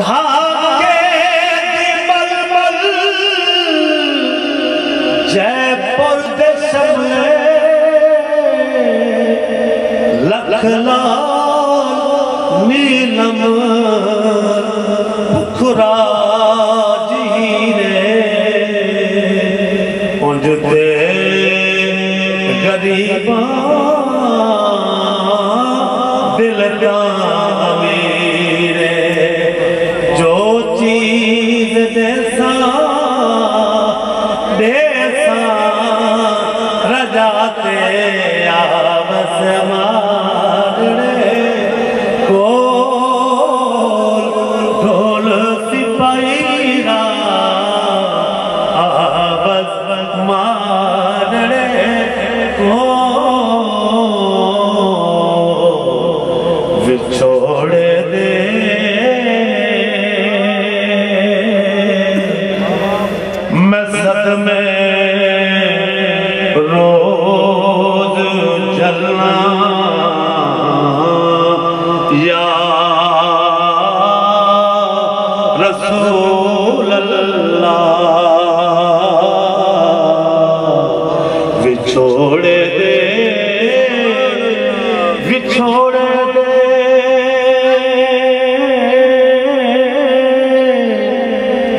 दी मलमल जयपुर दे शमले लख नीलम खुरा जी रे उंज ते दिल का रजाते अल्लाह विछोड़ दे विछोड़ दे।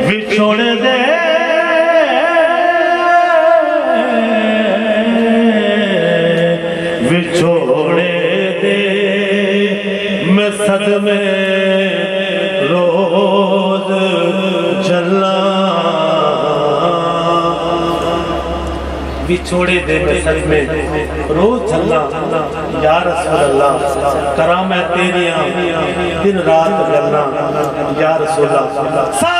विछोड़ दे सद में रोज चलना बिछोड़े दे सच में रोज चलना या रसूल अल्लाह करा मैं तेरिया दिन रात गलना या रसूल अल्लाह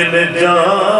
दिल जानिया